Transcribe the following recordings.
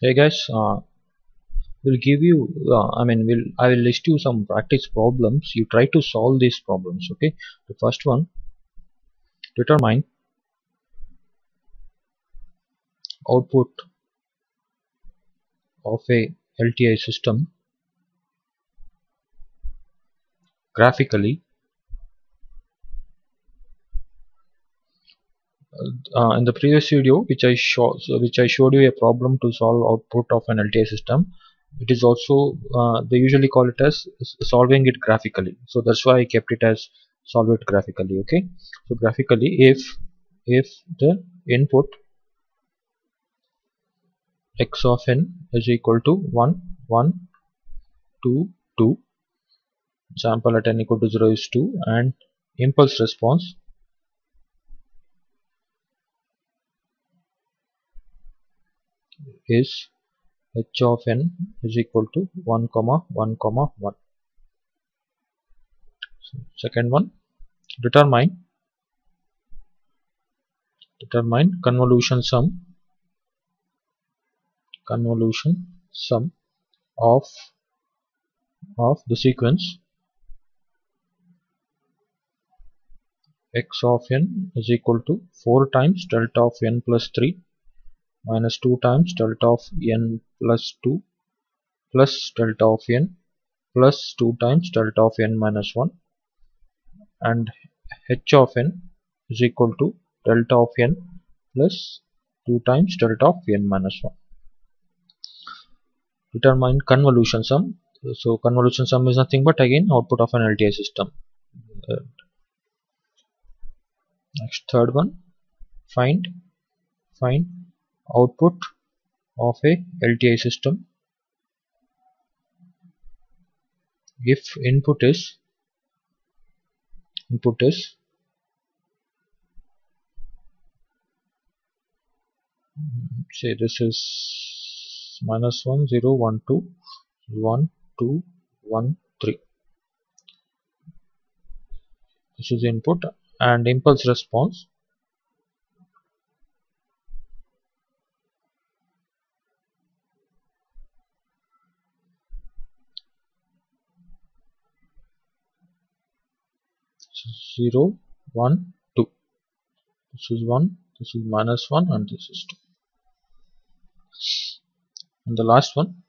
hey guys uh, we'll give you uh, I mean will I will list you some practice problems. You try to solve these problems okay? The first one determine output of a LTI system graphically uh, in the previous video which I show which I showed you a problem to solve output of an LTI system it is also uh, they usually call it as solving it graphically. So that's why I kept it as solve it graphically okay? So graphically if if the input x of n is equal to 1 1 2 2 sample at n equal to 0 is 2 and impulse response is h of n is equal to 1 comma 1 comma 1 so second one determine determine convolution sum convolution sum of of the sequence x of n is equal to 4 times delta of n plus 3 minus 2 times delta of n plus 2 plus delta of n plus 2 times delta of n minus 1 and h of n is equal to delta of n plus 2 times delta of n minus 1 determine convolution sum. So convolution sum is nothing but again output of an LTI system. Uh, next third one. Find find output of a LTI system. If input is input is say this is minus 1 0 1 2 1 2 1 3 this is input and impulse response zero one two. This is 1 this is minus 1 and this is 2 and the last one.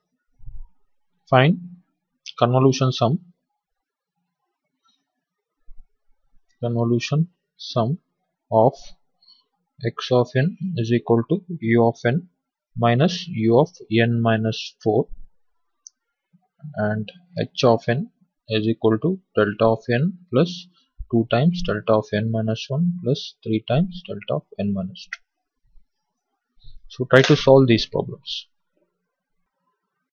Find convolution sum. Convolution sum of x of n is equal to u of n minus u of n minus 4 and h of n is equal to delta of n plus 2 times delta of n minus 1 plus 3 times delta of n minus 2 so try to solve these problems